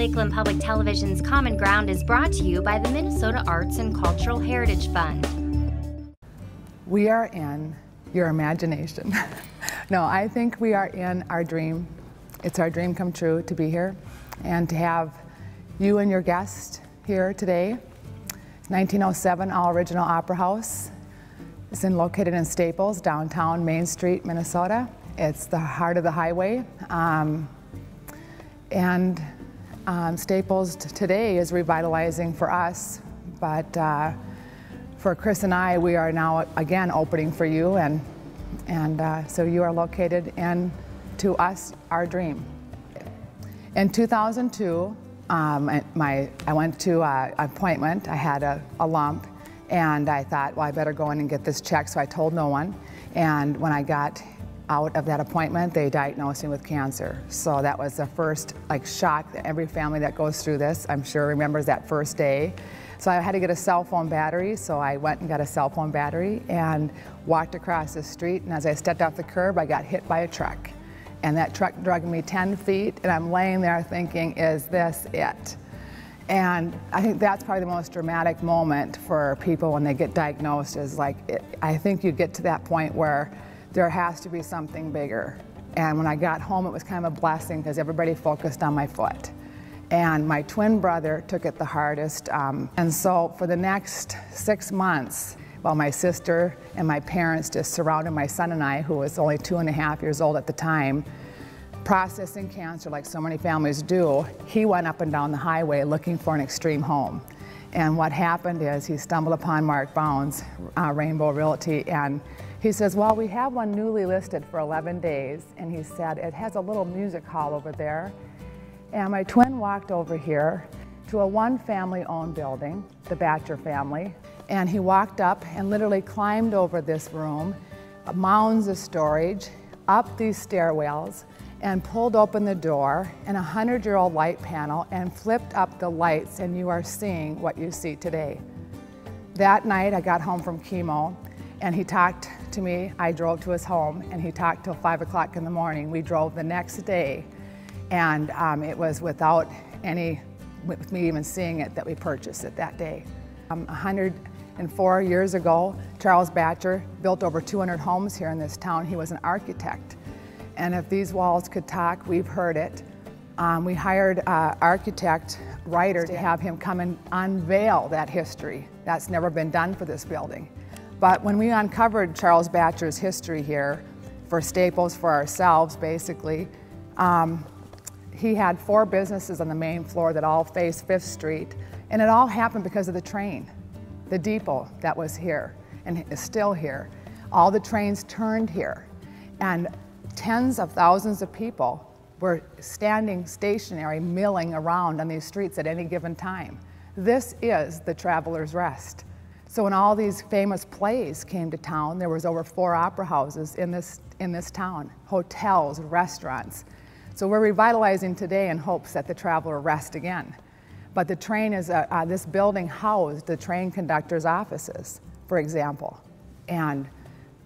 Lakeland Public Television's Common Ground is brought to you by the Minnesota Arts and Cultural Heritage Fund. We are in your imagination. no, I think we are in our dream. It's our dream come true to be here and to have you and your guest here today. 1907 All Original Opera House. In, located in Staples, downtown Main Street, Minnesota. It's the heart of the highway. Um, and um, Staples today is revitalizing for us, but uh, for Chris and I, we are now again opening for you, and, and uh, so you are located in, to us, our dream. In 2002, um, my, I went to an appointment, I had a, a lump, and I thought, well, I better go in and get this checked, so I told no one. And when I got out of that appointment, they diagnosed me with cancer. So that was the first like shock that every family that goes through this, I'm sure remembers that first day. So I had to get a cell phone battery, so I went and got a cell phone battery and walked across the street, and as I stepped off the curb, I got hit by a truck. And that truck dragged me 10 feet, and I'm laying there thinking, is this it? And I think that's probably the most dramatic moment for people when they get diagnosed is like, it, I think you get to that point where there has to be something bigger. And when I got home, it was kind of a blessing because everybody focused on my foot. And my twin brother took it the hardest. Um, and so for the next six months, while my sister and my parents just surrounded my son and I, who was only two and a half years old at the time, processing cancer like so many families do, he went up and down the highway looking for an extreme home. And what happened is he stumbled upon Mark Bounds, uh, Rainbow Realty, and he says, well, we have one newly listed for 11 days, and he said, it has a little music hall over there. And my twin walked over here to a one family owned building, the Batcher family, and he walked up and literally climbed over this room, mounds of storage, up these stairwells, and pulled open the door and a hundred year old light panel and flipped up the lights and you are seeing what you see today. That night I got home from chemo and he talked to me. I drove to his home and he talked till five o'clock in the morning. We drove the next day and um, it was without any, with me even seeing it, that we purchased it that day. Um, 104 years ago, Charles Batcher built over 200 homes here in this town. He was an architect. And if these walls could talk, we've heard it. Um, we hired an uh, architect, writer, to have him come and unveil that history. That's never been done for this building. But when we uncovered Charles Batcher's history here, for Staples, for ourselves, basically, um, he had four businesses on the main floor that all faced Fifth Street, and it all happened because of the train, the depot that was here and is still here. All the trains turned here, and tens of thousands of people were standing stationary, milling around on these streets at any given time. This is the traveler's rest. So when all these famous plays came to town, there was over four opera houses in this, in this town, hotels, restaurants. So we're revitalizing today in hopes that the traveler rest again. But the train is, uh, uh, this building housed the train conductor's offices, for example. And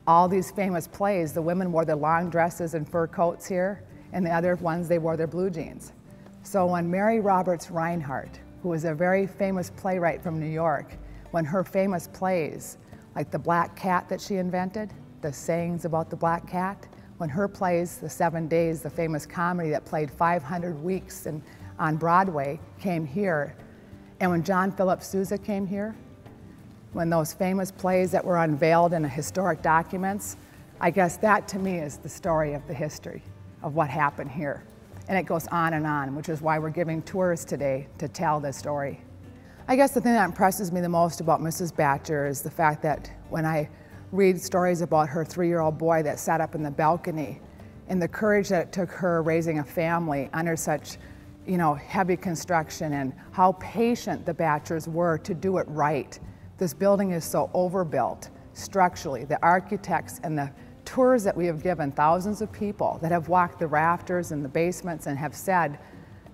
all these famous plays, the women wore their long dresses and fur coats here, and the other ones, they wore their blue jeans. So when Mary Roberts Rinehart, who was a very famous playwright from New York, when her famous plays, like The Black Cat that she invented, the sayings about the black cat, when her plays, The Seven Days, the famous comedy that played 500 weeks in, on Broadway, came here, and when John Philip Sousa came here, when those famous plays that were unveiled in historic documents, I guess that to me is the story of the history of what happened here. And it goes on and on, which is why we're giving tours today to tell the story. I guess the thing that impresses me the most about Mrs. Batcher is the fact that when I read stories about her three-year-old boy that sat up in the balcony and the courage that it took her raising a family under such you know, heavy construction and how patient the Batchers were to do it right. This building is so overbuilt structurally. The architects and the tours that we have given thousands of people that have walked the rafters and the basements and have said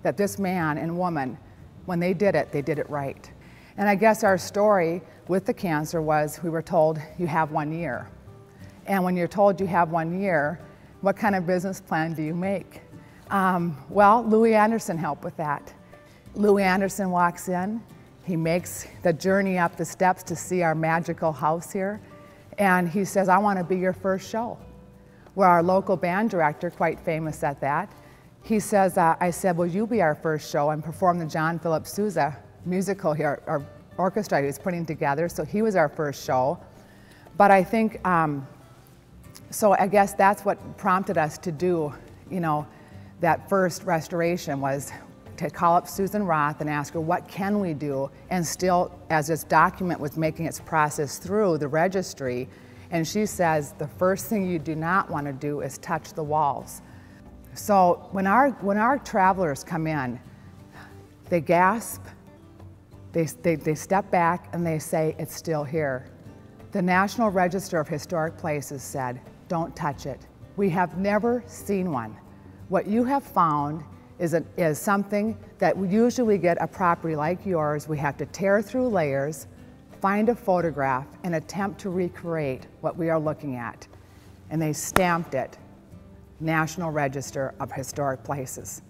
that this man and woman when they did it, they did it right. And I guess our story with the cancer was we were told you have one year. And when you're told you have one year, what kind of business plan do you make? Um, well, Louie Anderson helped with that. Louie Anderson walks in. He makes the journey up the steps to see our magical house here. And he says, I want to be your first show. We're our local band director, quite famous at that. He says, uh, I said, Will you be our first show and perform the John Philip Sousa musical here, or orchestra he was putting together? So he was our first show. But I think, um, so I guess that's what prompted us to do, you know, that first restoration was to call up Susan Roth and ask her, what can we do? And still, as this document was making its process through the registry, and she says, the first thing you do not want to do is touch the walls. So when our, when our travelers come in, they gasp, they, they, they step back, and they say, it's still here. The National Register of Historic Places said, don't touch it. We have never seen one. What you have found is, a, is something that we usually get a property like yours, we have to tear through layers, find a photograph, and attempt to recreate what we are looking at. And they stamped it, National Register of Historic Places.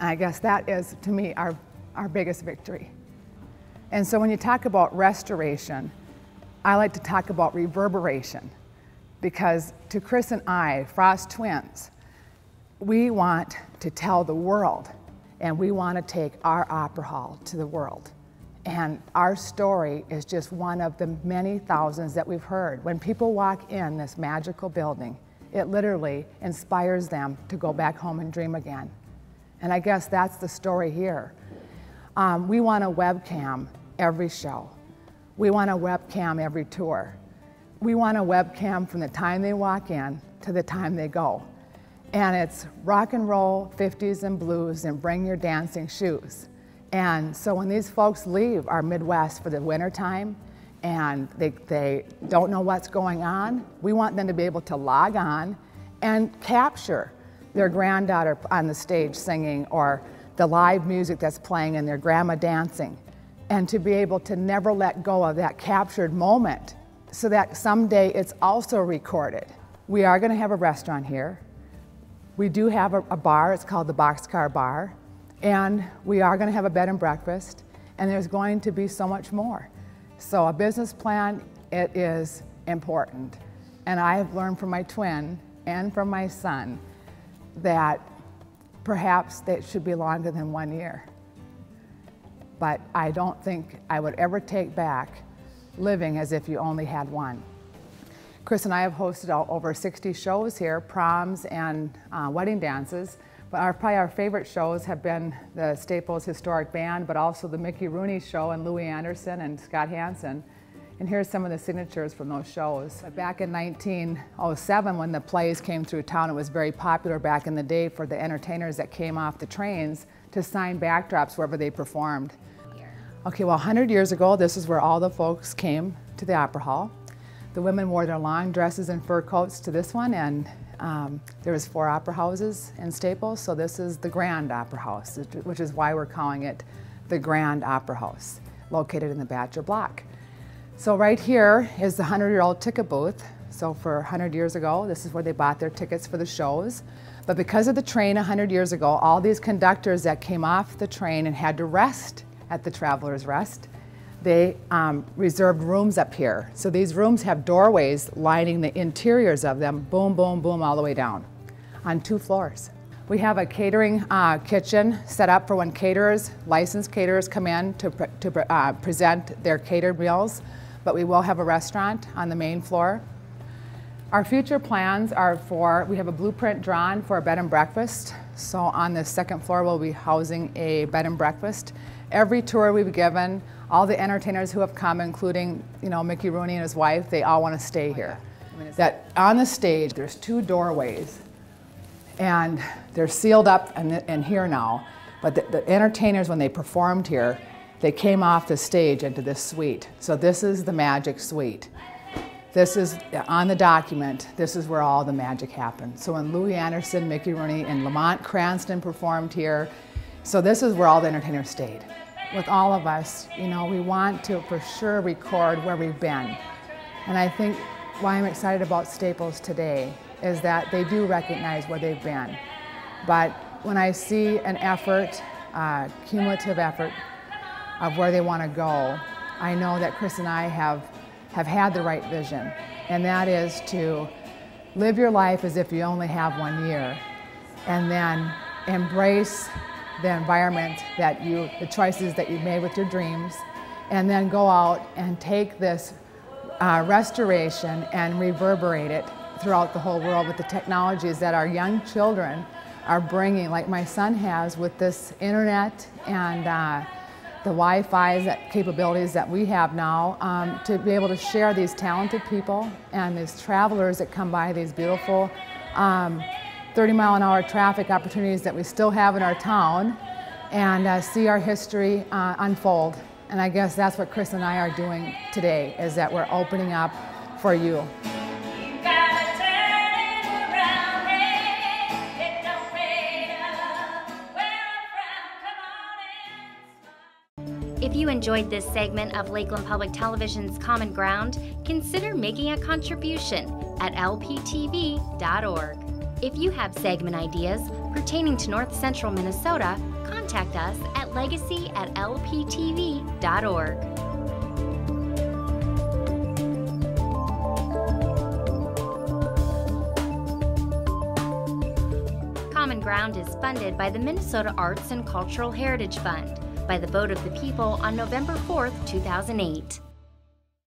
And I guess that is, to me, our, our biggest victory. And so when you talk about restoration, I like to talk about reverberation because to Chris and I, Frost twins, we want to tell the world and we want to take our opera hall to the world. And our story is just one of the many thousands that we've heard. When people walk in this magical building, it literally inspires them to go back home and dream again. And I guess that's the story here. Um, we want a webcam every show. We want a webcam every tour. We want a webcam from the time they walk in to the time they go and it's rock and roll, 50s and blues, and bring your dancing shoes. And so when these folks leave our Midwest for the winter time and they, they don't know what's going on, we want them to be able to log on and capture their granddaughter on the stage singing or the live music that's playing and their grandma dancing. And to be able to never let go of that captured moment so that someday it's also recorded. We are going to have a restaurant here. We do have a, a bar, it's called the Boxcar Bar, and we are going to have a bed and breakfast, and there's going to be so much more. So a business plan, it is important. And I have learned from my twin and from my son that perhaps it should be longer than one year. But I don't think I would ever take back living as if you only had one. Chris and I have hosted over 60 shows here, proms and uh, wedding dances. Our, probably our favorite shows have been the Staples Historic Band, but also the Mickey Rooney Show and Louie Anderson and Scott Hansen. And here's some of the signatures from those shows. Back in 1907, when the plays came through town, it was very popular back in the day for the entertainers that came off the trains to sign backdrops wherever they performed. Okay, well, 100 years ago, this is where all the folks came to the Opera Hall. The women wore their long dresses and fur coats to this one, and um, there was four opera houses in Staples, so this is the Grand Opera House, which is why we're calling it the Grand Opera House, located in the Batcher Block. So right here is the 100-year-old ticket booth. So for 100 years ago, this is where they bought their tickets for the shows. But because of the train 100 years ago, all these conductors that came off the train and had to rest at the Traveler's Rest, they um, reserved rooms up here. So these rooms have doorways lining the interiors of them, boom, boom, boom, all the way down on two floors. We have a catering uh, kitchen set up for when caterers, licensed caterers come in to, pre to uh, present their catered meals, but we will have a restaurant on the main floor. Our future plans are for, we have a blueprint drawn for a bed and breakfast. So on the second floor, we'll be housing a bed and breakfast. Every tour we've given, all the entertainers who have come, including you know Mickey Rooney and his wife, they all want to stay oh, here. I mean, that on the stage, there's two doorways, and they're sealed up and, and here now. But the, the entertainers, when they performed here, they came off the stage into this suite. So this is the magic suite. This is uh, on the document. This is where all the magic happened. So when Louie Anderson, Mickey Rooney, and Lamont Cranston performed here, so this is where all the entertainers stayed with all of us, you know, we want to for sure record where we've been. And I think why I'm excited about Staples today is that they do recognize where they've been. But when I see an effort uh, cumulative effort of where they want to go, I know that Chris and I have, have had the right vision, and that is to live your life as if you only have one year, and then embrace the environment that you, the choices that you made with your dreams, and then go out and take this uh, restoration and reverberate it throughout the whole world with the technologies that our young children are bringing, like my son has with this internet and uh, the Wi-Fi capabilities that we have now um, to be able to share these talented people and these travelers that come by these beautiful um, 30 mile an hour traffic opportunities that we still have in our town and uh, see our history uh, unfold. And I guess that's what Chris and I are doing today, is that we're opening up for you. If you enjoyed this segment of Lakeland Public Television's Common Ground, consider making a contribution at lptv.org. If you have segment ideas pertaining to North Central Minnesota, contact us at legacy at lptv.org. Common Ground is funded by the Minnesota Arts and Cultural Heritage Fund by the vote of the people on November 4th, 2008.